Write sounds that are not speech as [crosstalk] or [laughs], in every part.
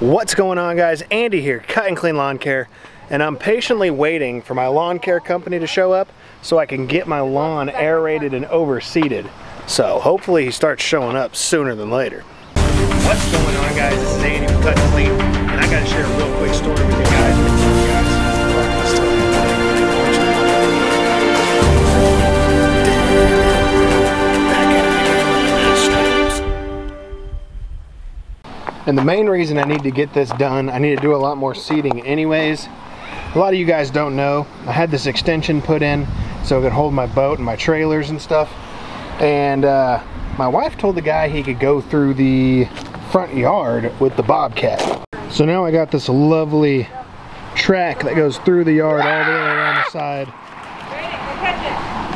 What's going on guys? Andy here, Cut and Clean Lawn Care, and I'm patiently waiting for my lawn care company to show up so I can get my lawn aerated and overseeded. So hopefully he starts showing up sooner than later. What's going on guys? This is Andy from Cut and Clean, and I gotta share a real quick story with you guys. And the main reason I need to get this done, I need to do a lot more seeding anyways. A lot of you guys don't know, I had this extension put in so it could hold my boat and my trailers and stuff. And uh, my wife told the guy he could go through the front yard with the Bobcat. So now I got this lovely track that goes through the yard all the way around the side.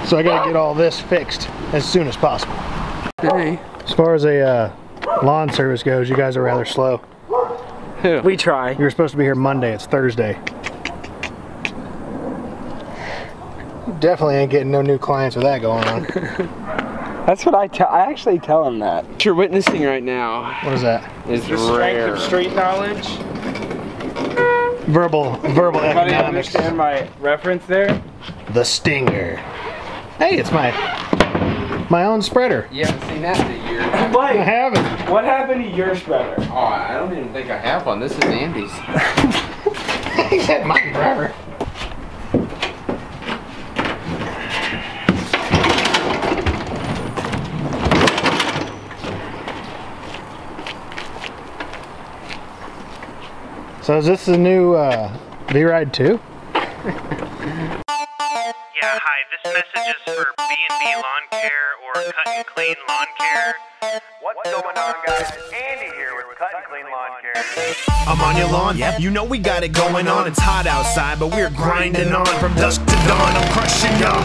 So I gotta get all this fixed as soon as possible. Hey. As far as a uh, lawn service goes, you guys are rather slow. We try. You were supposed to be here Monday, it's Thursday. Definitely ain't getting no new clients with that going on. [laughs] That's what I tell. I actually tell him that. What you're witnessing right now What is that? is The strength of street knowledge. Verbal, verbal Anybody economics. understand my reference there? The stinger. Hey, it's my my own spreader. You haven't seen that [laughs] in a. I haven't. what happened to your spreader? Oh, I don't even think I have one. This is Andy's. [laughs] He's had mine forever. So is this the new uh, V-Ride 2? [laughs] Yeah, hi. This message is for B&B Lawn Care or Cut and Clean Lawn Care. What's going on, guys? Andy here with Cut and Clean Lawn Care. I'm on your lawn. Yep. You know we got it going on. It's hot outside, but we're grinding on from dusk to dawn. I'm crushing y'all.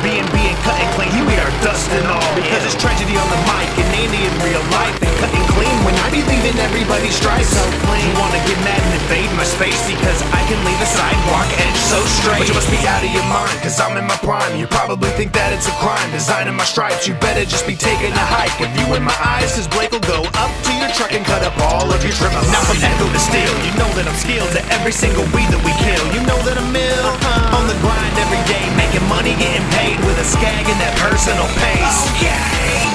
B&B and cut and clean, we are dusting all. Because it's tragedy on the mic and Andy in real life. And cut and clean when I be leaving everybody stripes so clean. You wanna get mad and invade my space because I can leave a sidewalk edge so straight. But you must be out of your mind, cause I'm in my prime. You probably think that it's a crime. Designing my stripes, you better just be taking a hike. If you in my eyes, cause Blake will go up to your truck and cut up all of your trim. Now from echo to Stihl, you know that I'm skilled at every single weed that we kill. You know that I'm ill on the grind every day, making money, getting paid with a Scag in that personal pace. Oh,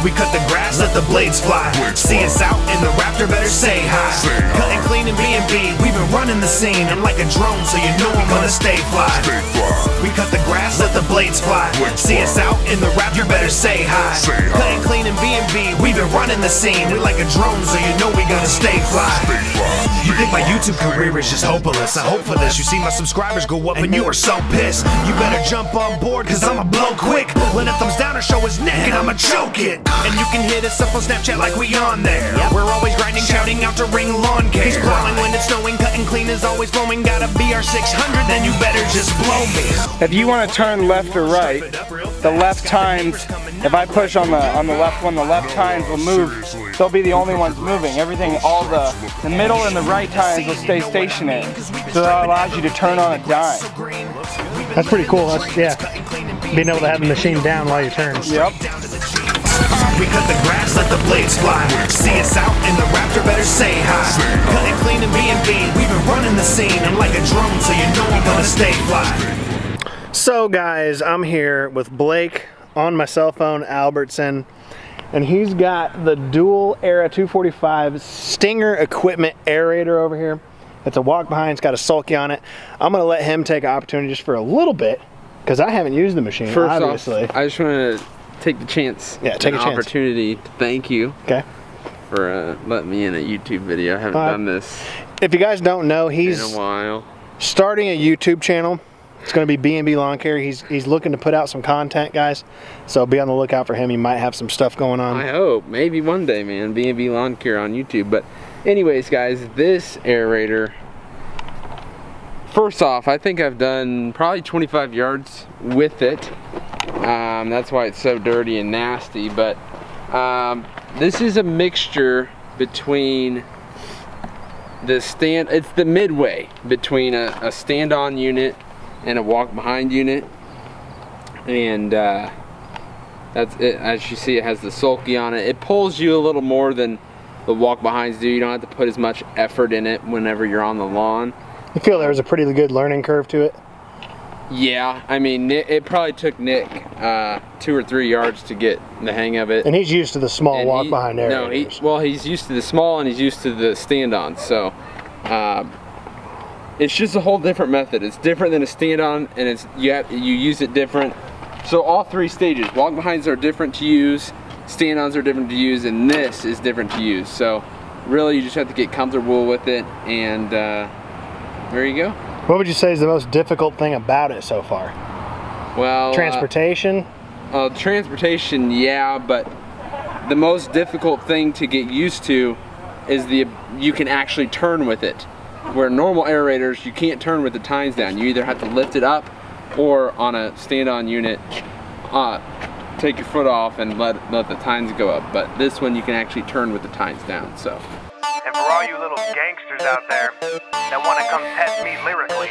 We cut the grass, let the blades fly. See us out in the raptor, better say hi. Cut and clean and B&B, we've been running the scene. I'm like a drone, so you know I'm gonna stay fly. We cut the grass, let the blades fly. See us out in the raptor, better say hi. Cut and clean and B&B, we've been running the scene. We like a drone, so you know we gonna stay fly. You think my YouTube career is just hopeless? I hope for this. You see my subscribers go up and you are so pissed. You better jump on board, cause I'ma blow quick. Let a thumbs down or show his neck and I'ma choke it. And you can hit us up on Snapchat like we on there. We're always grinding, shouting out to ring lawn care. He's plowing when it's snowing, cutting clean is always flowing. Got a BR 600, then you better just blow me. If you want to turn left or right, the left tines, if I push on the on the left one, the left tines will move. They'll be the only ones moving. Everything, all the the middle and the right tines will stay stationary. So that allows you to turn on a dime. That's pretty cool. That's, yeah. Being able to have the machine down while you turn. Yep. We cut the grass, let the blades fly. See us out in the raptor, better say hi. Cut and clean and B&B, we've been running the scene. I'm like a drone, so you know I'm gonna stay fly. So guys, I'm here with Blake on my cell phone, Albertson, and he's got the dual era 245 Stinger equipment aerator over here. It's a walk behind, it's got a sulky on it. I'm gonna let him take an opportunity just for a little bit, because I haven't used the machine, First obviously. off, I just want to take the chance. Yeah, take an a chance. opportunity to thank you okay. for uh, letting me in a YouTube video. I haven't Uh, done this If you guys don't know, in he's a while. starting a YouTube channel. It's going to be B&B Lawn Care. He's he's looking to put out some content, guys. So be on the lookout for him. He might have some stuff going on. I hope maybe one day, man. B&B Lawn Care on YouTube. But, anyways, guys, this aerator. First off, I think I've done probably 25 yards with it. Um, that's why it's so dirty and nasty. But um, this is a mixture between the stand. It's the midway between a, a stand-on unit and a walk-behind unit. And uh, that's it. As you see, it has the sulky on it. It pulls you a little more than the walk behinds do. You don't have to put as much effort in it whenever you're on the lawn. You feel there was a pretty good learning curve to it? Yeah, I mean, it probably took Nick uh, two or three yards to get the hang of it. And he's used to the small And walk he- behind No, he, well, he's used to the small and he's used to the stand-on. So, um, it's just a whole different method. It's different than a stand-on, and it's you have, you use it different. So all three stages, walk behinds are different to use, stand-ons are different to use, and this is different to use. So, really, you just have to get comfortable with it, and uh, there you go. What would you say is the most difficult thing about it so far? Well, uh, Transportation? Uh, transportation, yeah, but the most difficult thing to get used to is the you can actually turn with it. Where normal aerators, you can't turn with the tines down. You either have to lift it up, or on a stand-on unit, uh, take your foot off and let let the tines go up. But this one, you can actually turn with the tines down. So. And for all you little gangsters out there that want to come test me lyrically,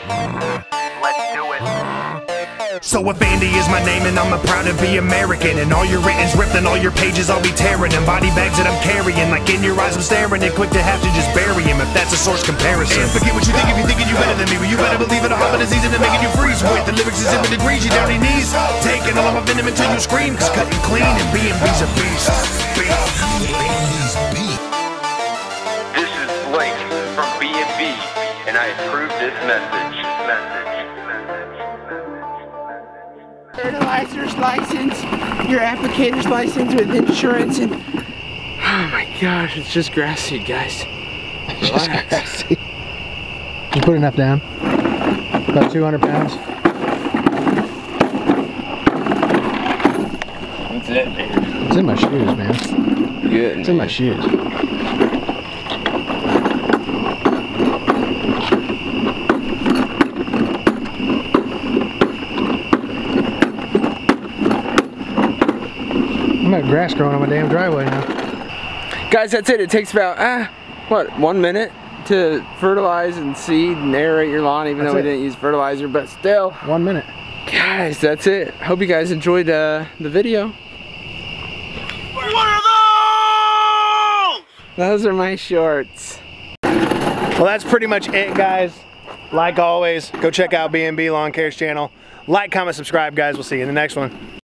let's do it. So if Andy is my name and I'm a proud to be American And all your written's ripped and all your pages I'll be tearing And body bags that I'm carrying Like in your eyes I'm staring. And quick to have to just bury him If that's a source comparison. And forget what you think if you thinking you better than me Well you better believe it, a hopping is easy to making you freeze With. The lyrics is in the degrees, you down your knees. Taking all of my venom until you scream Cause cutting clean and being B's a beast. This I approve this message. Message. fertilizer's license, your applicator's license with insurance, and Oh my gosh, it's just grass seed, guys. Relax. You put enough down? About 200 pounds? That's it, man. It's in my shoes, man. Good. It's in my shoes. Got grass growing on my damn driveway now. Guys, that's it. It takes about, ah, what, one minute to fertilize and seed and aerate your lawn, even That's though we didn't use fertilizer, but still. One minute. Guys, that's it. Hope you guys enjoyed uh, the video. Those are my shorts. Well, that's pretty much it, guys. Like always, go check out B&B Lawn Care's channel. Like, comment, subscribe, guys. We'll see you in the next one.